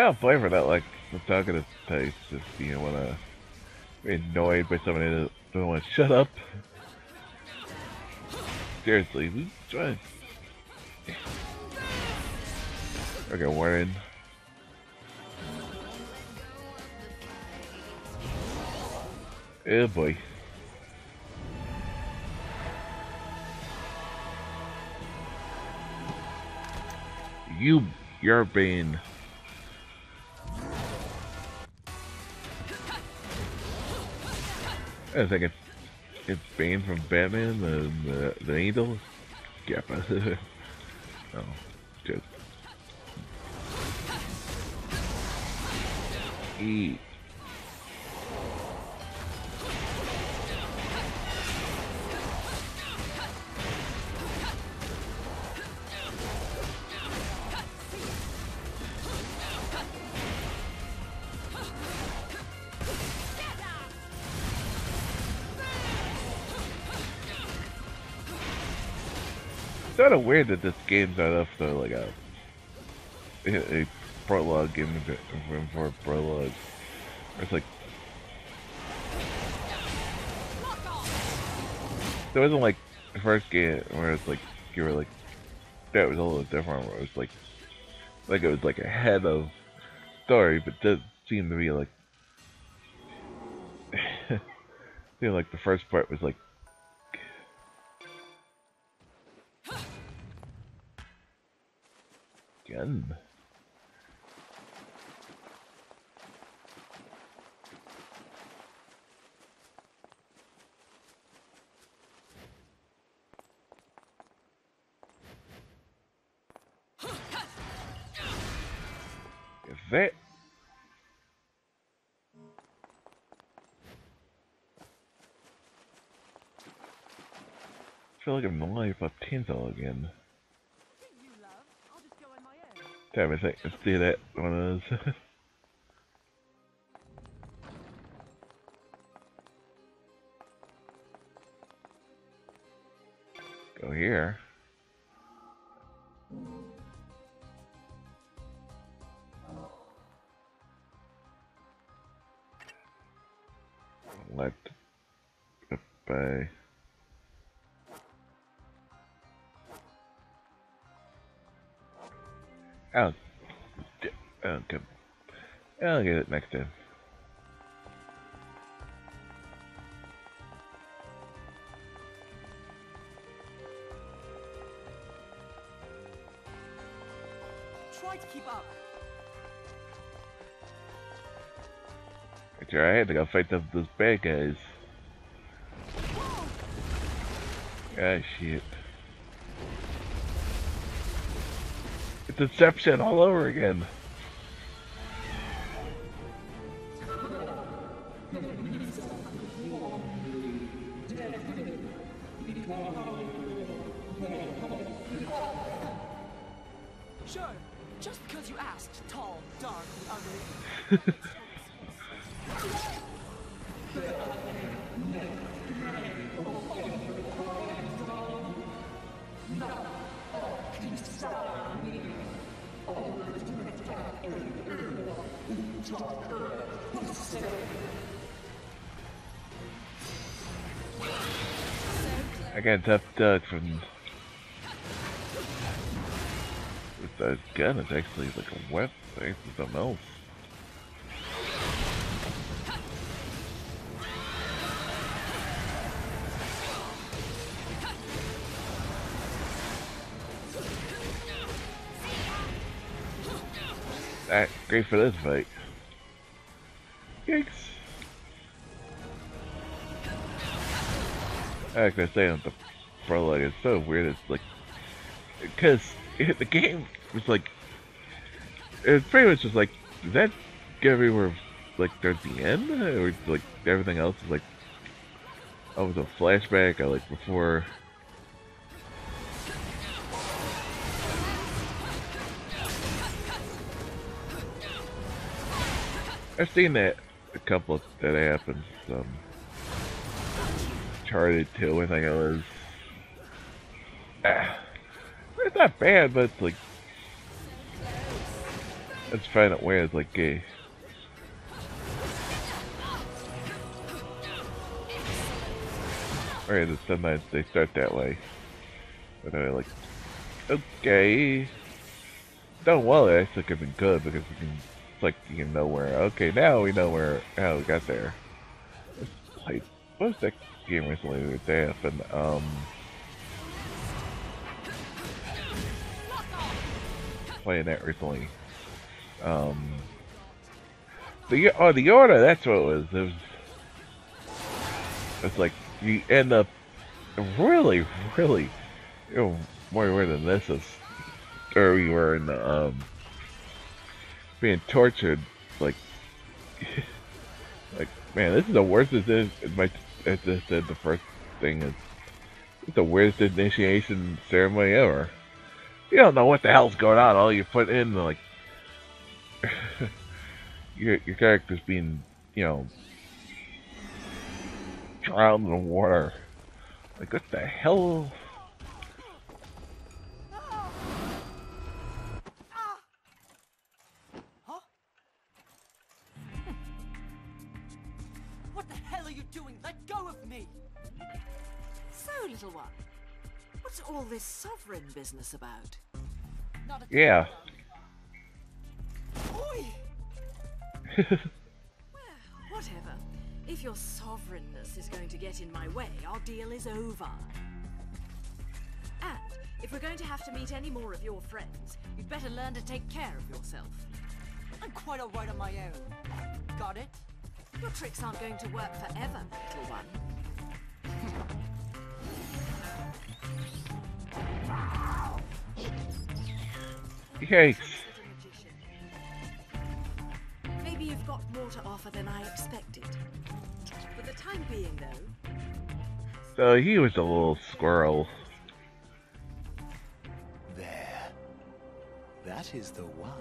I don't blame her that like the talkative taste just you know wanna be uh, annoyed by somebody that don't want to shut up. Seriously, we try. Okay, Warren. Oh boy. You, you're being. I think it's it's Bane from Batman, the the, the angel. Yeah, oh, just eat. Kind of weird that this game's not up to like a a, a prologue game room for a prologue. It's like there wasn't like the first game where it's like you were like that was a little different where it was like like it was like ahead of story but does seem to be like know like the first part was like again. Is that I feel like I'm alive up Tinsel again. Damn, think let's do that one of those. Go here. Let by Oh. Okay. I'll I'll get it next time. Try to keep up. It's alright, I gotta fight those bad guys. Ah, shit. Deception all over again. Sure, just because you asked, tall, dark, and ugly. I got tough duck from with that gun. It's actually like a weapon. It's something else. Great for this fight. Yikes. I was gonna say on the prologue, it's so weird. It's like, because the game was like, it's pretty much just like, is that be where, like, there's the end? Or, like, everything else is like, oh, was a flashback, or, like, before. I've seen that a couple that happens. Um, Uncharted 2, I think it was. Ah, it's not bad, but it's like. Let's find out where it's like gay. Or the sometimes they start that way. But they're like, okay. Done well, it actually could have been good because we can, it's like you can know where. Okay, now we know where how we got there. Let's play. What was that game recently with Daph and um. Playing that recently. Um. The oh the order that's what it was. It was. It's like you end up really, really, you know, more aware than this is, or we were in the, um, being tortured, like, like, man, this is the worst this is, my, I just said the first thing is, it's the weirdest initiation ceremony ever. You don't know what the hell's going on, all you put in, like, your, your character's being, you know, drowned in the water. Like, what the hell? The hell are you doing? Let go of me! So, little one, what's all this sovereign business about? Not a Yeah. Oi! well, Whatever. If your sovereignness is going to get in my way, our deal is over. And if we're going to have to meet any more of your friends, you'd better learn to take care of yourself. I'm quite alright on my own. Got it? Your tricks aren't going to work forever, little one. Yikes. Maybe you've got more to offer than I expected. For the time being, though, So he was a little squirrel. There. That is the one,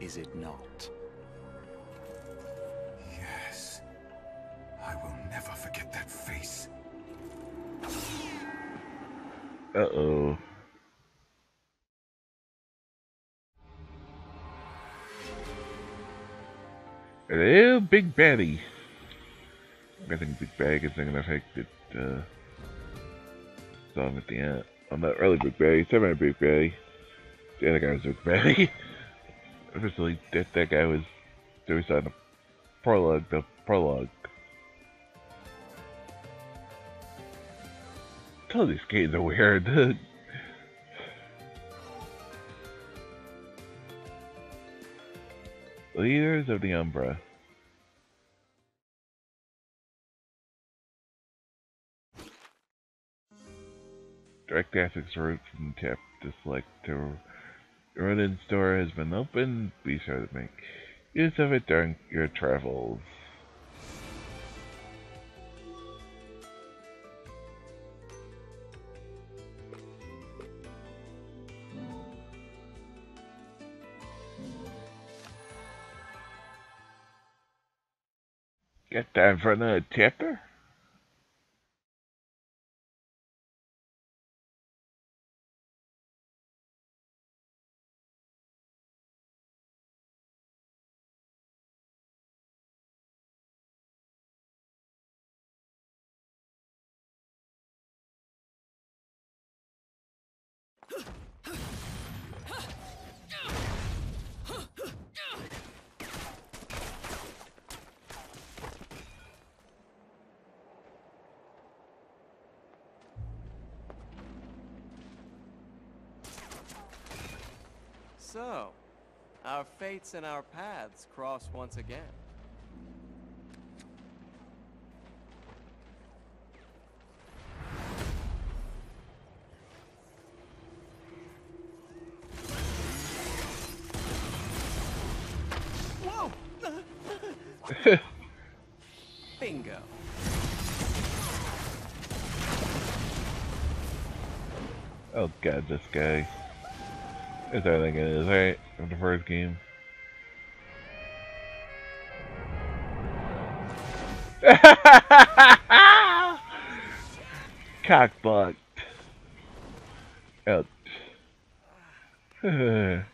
is it not? Uh-oh. Hello, Big Betty. I think Big Betty is to affect it, uh, song at the end. I'm not really Big Betty, semi Big Betty. The other guy was Big Betty. Originally, that, that guy was, was on the prologue, the prologue. Tell kids are weird. Leaders of the Umbra. Direct graphics route from tap to select to Ronin store has been opened. Be sure to make use of it during your travels. Got time for another chapter? So, our fates and our paths cross once again. Bingo. Oh god, this guy. It's I think it is, right? The first game. Cockblocked. Out. Fleur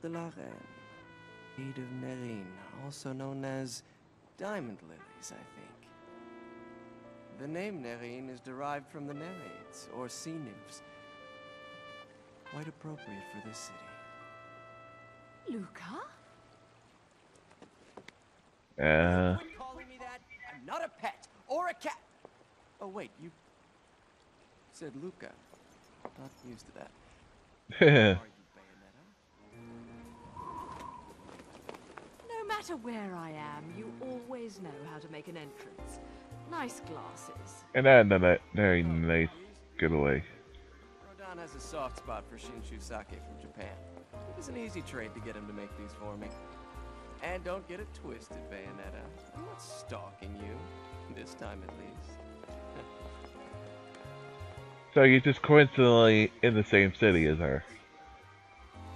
de la Reine. Seed of Nerine, also known as diamond lilies, I think. The name Nerine is derived from the Nereids, or sea nymphs. Quite appropriate for this city. Luka? Uh, Quit calling me that. I'm not a pet or a cat. Oh wait, you said Luka. Not used to that. matter where I am, you always know how to make an entrance. Nice glasses. and then that very nice getaway. Rodin has a soft spot for Shinshu sake from Japan. It was an easy trade to get him to make these for me. And don't get it twisted, Bayonetta. I'm not stalking you. This time at least. So you're just coincidentally in the same city as her.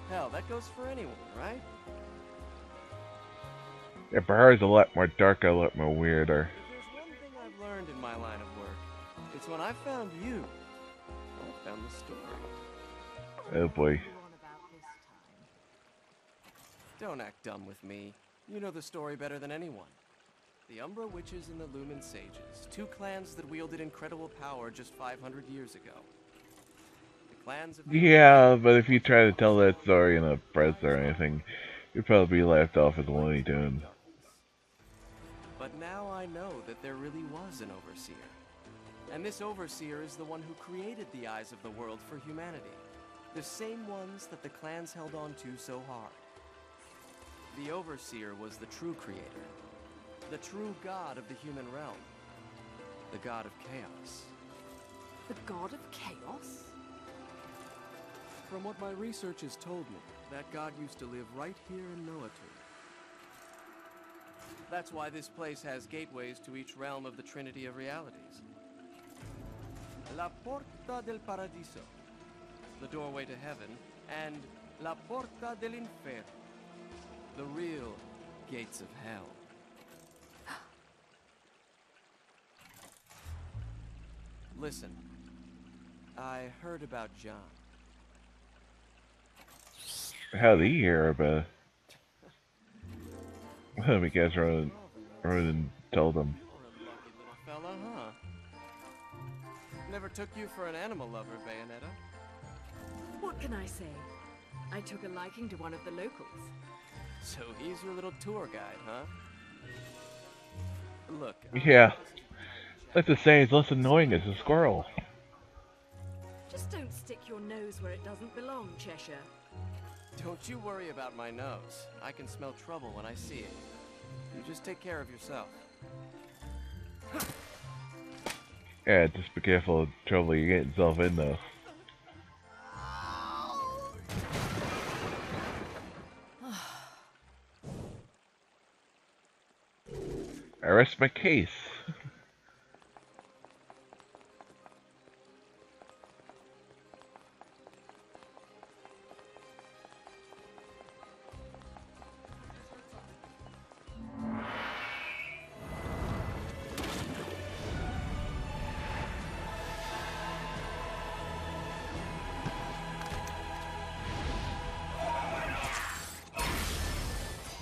Hell, that goes for anyone, right? Yeah, hers a lot more dark, a lot more weirder. There's one thing I've learned in my line of work, it's when I found you, I found the story. Oh boy. You on about this time? Don't act dumb with me. You know the story better than anyone. The Umbra Witches and the Lumen Sages, two clans that wielded incredible power just 500 years ago. The clans of Yeah, but if you try to tell that story in a press or anything, you'd probably be laughed off as Looney Tunes. But now I know that there really was an overseer. And this overseer is the one who created the eyes of the world for humanity. The same ones that the clans held on to so hard. The overseer was the true creator. The true god of the human realm. The god of chaos. The god of chaos? From what my research has told me, that god used to live right here in Noatun. That's why this place has gateways to each realm of the Trinity of Realities. La Porta del Paradiso, the doorway to heaven, and La Porta del Inferno, the real gates of hell. Listen, I heard about Jeanne. How did he hear about it? Well, because Ronan, Ronan told him. You're a lucky little fella, huh? Never took you for an animal lover, Bayonetta. What can I say? I took a liking to one of the locals. So he's your little tour guide, huh? Look. Uh, yeah. That's the same, it's less annoying as a squirrel. Just don't stick your nose where it doesn't belong, Cheshire. Don't you worry about my nose. I can smell trouble when I see it. You just take care of yourself. Yeah, just be careful of trouble you get yourself in though. I rest my case.